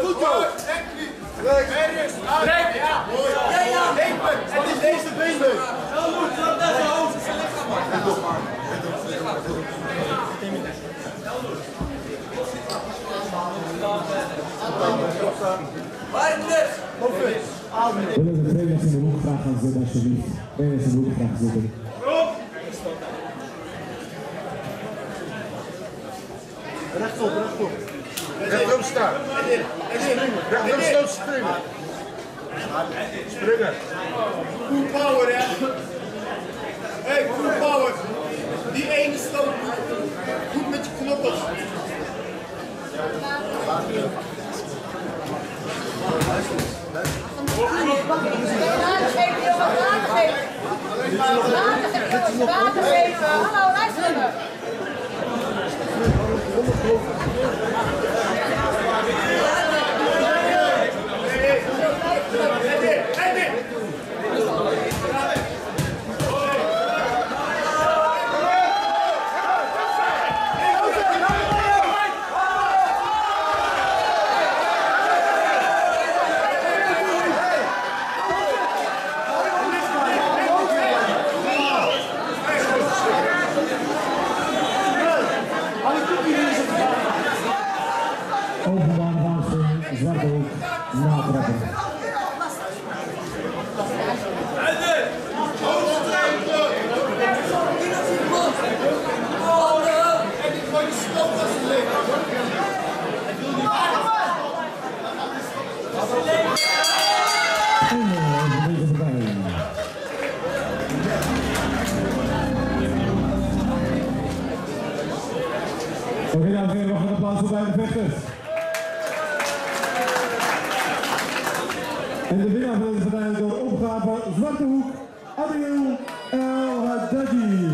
Goed zo! Breng! Ja! Ja! Het is deze beenbeuk! Willen de trainers in de hoek graag gaan zitten alsjeblieft. Trainers in de hoek. Rechtop, rechtop. Rechtop staan. Rechtop staan springen. Springen. Full power, hè? Hey, full power! Die ene stoot goed met je knokkels. Water geven, water geven. Water geven, water geven. Thank you. Partij. Oké, dames en heren, we gaan applaus voor beide vechters. En de winnaar van deze partij door opgave Zwarte Hoek, Abiel El Hadadji.